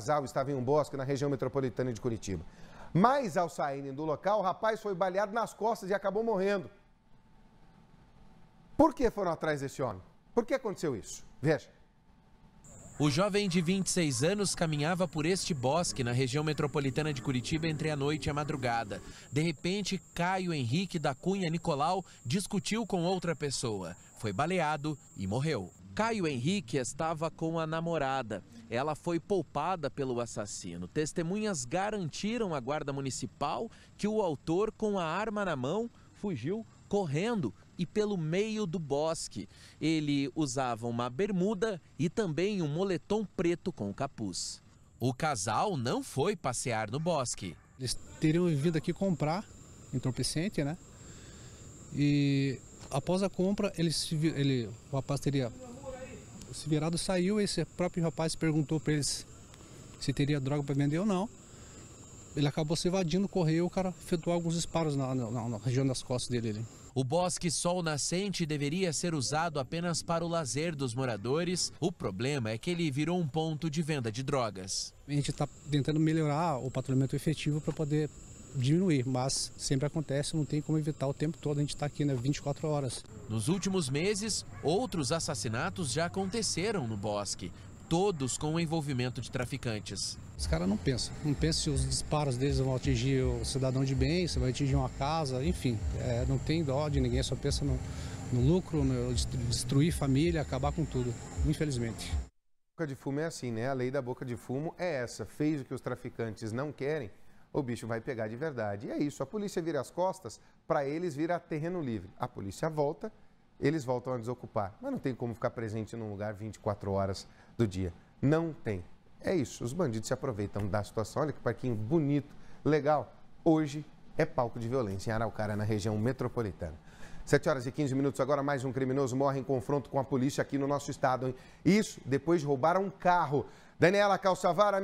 casal estava em um bosque na região metropolitana de Curitiba. Mas ao saírem do local, o rapaz foi baleado nas costas e acabou morrendo. Por que foram atrás desse homem? Por que aconteceu isso? Veja. O jovem de 26 anos caminhava por este bosque na região metropolitana de Curitiba entre a noite e a madrugada. De repente, Caio Henrique da Cunha Nicolau discutiu com outra pessoa. Foi baleado e morreu. Caio Henrique estava com a namorada. Ela foi poupada pelo assassino. Testemunhas garantiram à guarda municipal que o autor, com a arma na mão, fugiu correndo e pelo meio do bosque. Ele usava uma bermuda e também um moletom preto com capuz. O casal não foi passear no bosque. Eles teriam vindo aqui comprar entorpecente, né? E após a compra, ele, o rapaz teria se virado saiu, esse próprio rapaz perguntou para eles se teria droga para vender ou não. Ele acabou se evadindo, correu, o cara efetuou alguns disparos na, na, na região das costas dele. Ali. O Bosque Sol Nascente deveria ser usado apenas para o lazer dos moradores. O problema é que ele virou um ponto de venda de drogas. A gente está tentando melhorar o patrulhamento efetivo para poder diminuir, mas sempre acontece, não tem como evitar o tempo todo, a gente está aqui né, 24 horas. Nos últimos meses, outros assassinatos já aconteceram no bosque, todos com o envolvimento de traficantes. Os caras não pensam, não pensam se os disparos deles vão atingir o cidadão de bem, se vai atingir uma casa, enfim, é, não tem dó de ninguém, só pensa no, no lucro, no destruir família, acabar com tudo, infelizmente. Boca de fumo é assim, né? A lei da boca de fumo é essa, fez o que os traficantes não querem, o bicho vai pegar de verdade. E é isso, a polícia vira as costas, para eles vira terreno livre. A polícia volta, eles voltam a desocupar. Mas não tem como ficar presente num lugar 24 horas do dia. Não tem. É isso, os bandidos se aproveitam da situação. Olha que parquinho bonito, legal. Hoje é palco de violência em Araucária, na região metropolitana. 7 horas e 15 minutos agora, mais um criminoso morre em confronto com a polícia aqui no nosso estado. Hein? Isso depois de roubar um carro. Daniela Calçavara.